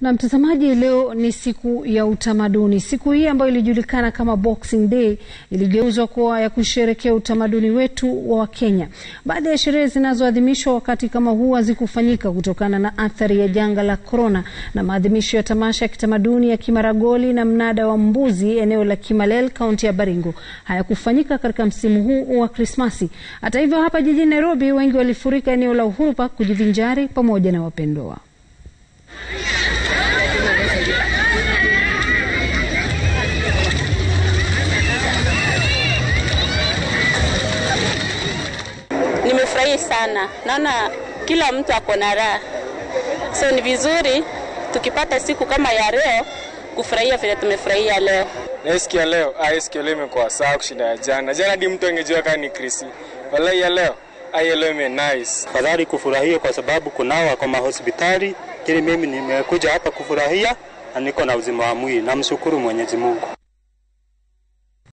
Na mtazamaji, leo ni siku ya utamaduni. Siku hii ambayo ilijulikana kama Boxing Day iligeuzwa kuwa ya kusherekea utamaduni wetu wa Wakenya. Baadhi ya sherehe zinazoadhimishwa wakati kama huu hazikufanyika kutokana na athari ya janga la korona, na maadhimisho ya tamasha ya kitamaduni ya Kimaragoli na mnada wa mbuzi eneo la Kimalel, kaunti ya Baringo hayakufanyika katika msimu huu wa Krismasi. Hata hivyo, hapa jijini Nairobi, wengi walifurika eneo la Uhuru Park kujivinjari pamoja na wapendwa wao. Nimefurahi sana, naona kila mtu ako na raha, so ni vizuri tukipata siku kama ya leo kufurahia vile tumefurahia leo. Nasikia leo, aisikia leo imekuwa sawa kushinda ya jana. Jana hadi mtu angejua kama ni Krisi. walai ya leo, ah, leo ime nice. Fadhali kufurahia kwa sababu kunao wako mahospitali, lakini mimi nimekuja hapa kufurahia na niko na uzima wa mwili. Namshukuru Mwenyezi Mungu.